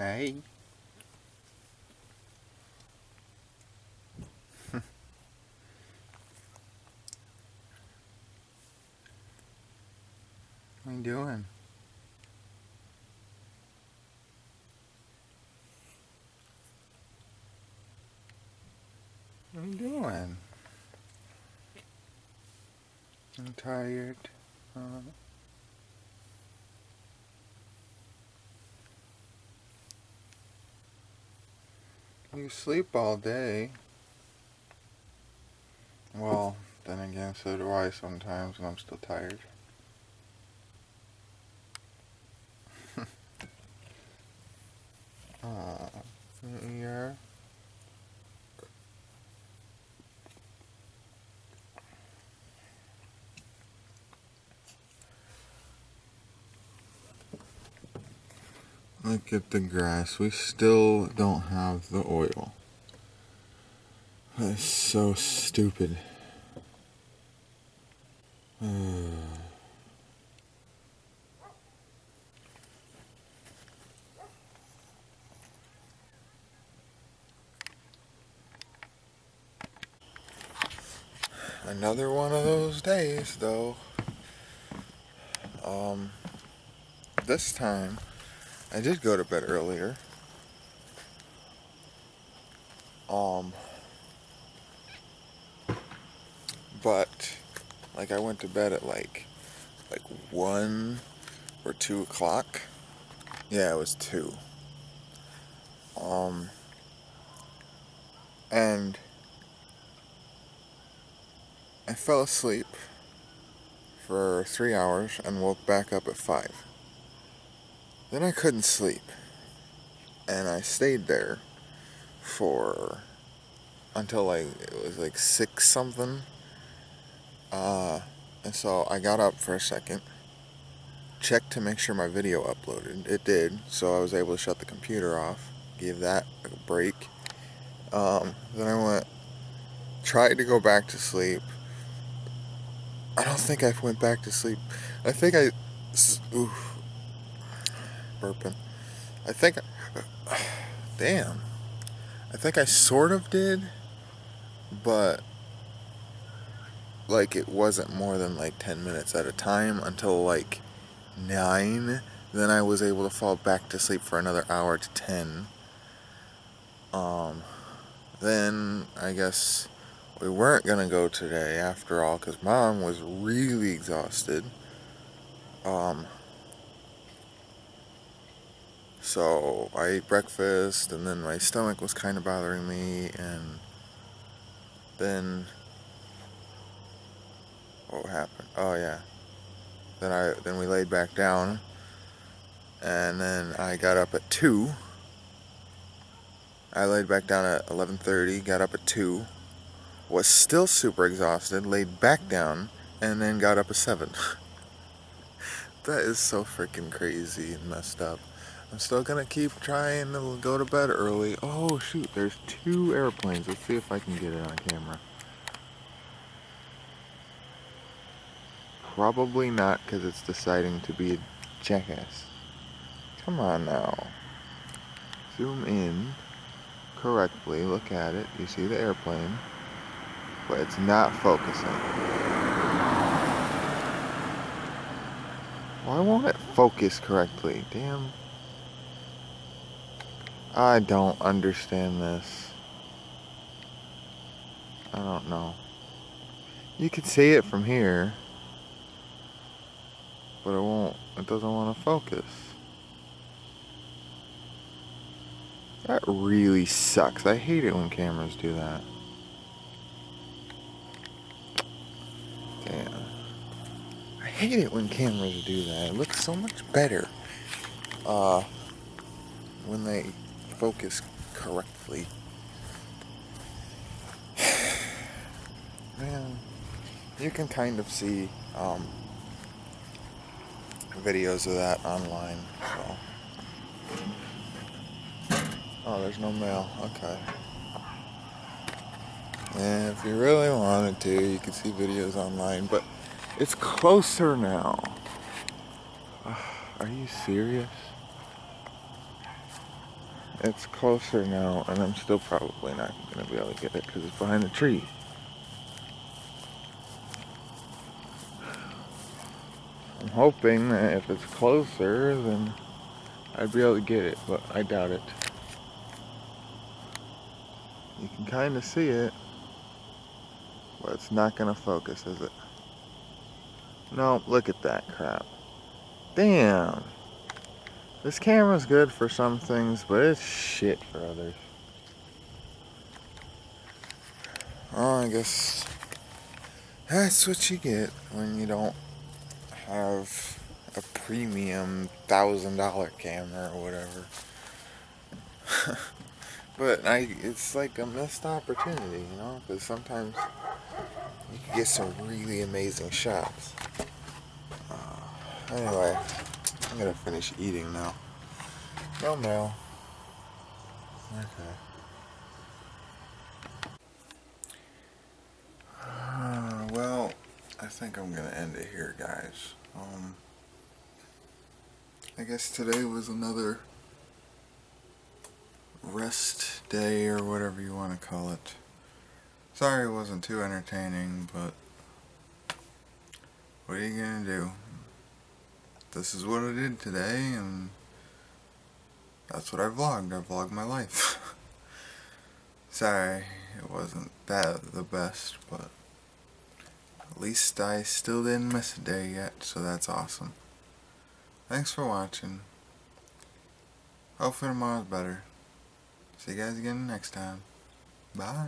Hey. what are you doing? What are you doing? I'm tired. Uh, you sleep all day. Well, then again, so do I sometimes when I'm still tired. Aw, yeah. Look at the grass. We still don't have the oil. That's so stupid. Another one of those days, though. Um, this time, I did go to bed earlier. Um, but like I went to bed at like like one or two o'clock. Yeah, it was two. Um, and I fell asleep for three hours and woke back up at five. Then I couldn't sleep. And I stayed there for until like it was like six something. Uh, and so I got up for a second, checked to make sure my video uploaded. It did, so I was able to shut the computer off, give that a break. Um, then I went, tried to go back to sleep. I don't think I went back to sleep. I think I, oof, burping. I think, damn. I think I sort of did, but like it wasn't more than like 10 minutes at a time until like 9. Then I was able to fall back to sleep for another hour to 10. Um, then I guess we weren't gonna go today after all because mom was really exhausted. Um, so I ate breakfast and then my stomach was kind of bothering me and then what happened? Oh yeah. Then I then we laid back down and then I got up at 2. I laid back down at 11:30, got up at 2. Was still super exhausted, laid back down and then got up at 7. that is so freaking crazy and messed up. I'm still gonna keep trying to go to bed early. Oh shoot, there's two airplanes. Let's see if I can get it on camera. Probably not because it's deciding to be a jackass. Come on now. Zoom in correctly. Look at it. You see the airplane. But it's not focusing. Why won't it focus correctly? Damn. I don't understand this. I don't know. You can see it from here, but it won't, it doesn't want to focus. That really sucks. I hate it when cameras do that. Damn. I hate it when cameras do that. It looks so much better. Uh, when they focus correctly. Man, you can kind of see um, videos of that online. So. Oh, there's no mail. Okay. And if you really wanted to, you could see videos online, but it's closer now. Uh, are you serious? It's closer now, and I'm still probably not going to be able to get it because it's behind the tree. I'm hoping that if it's closer, then I'd be able to get it, but I doubt it. You can kind of see it, but it's not going to focus, is it? No, look at that crap. Damn. This camera's good for some things, but it's shit for others. Oh, I guess that's what you get when you don't have a premium thousand dollar camera or whatever. but I, it's like a missed opportunity, you know, because sometimes you can get some really amazing shots. Uh, anyway. I'm gonna finish eating now. No mail. Okay. Uh, well, I think I'm gonna end it here, guys. Um, I guess today was another rest day or whatever you want to call it. Sorry it wasn't too entertaining, but what are you gonna do? This is what I did today, and that's what I vlogged. I vlogged my life. Sorry, it wasn't that the best, but at least I still didn't miss a day yet, so that's awesome. Thanks for watching. Hopefully tomorrow's better. See you guys again next time. Bye.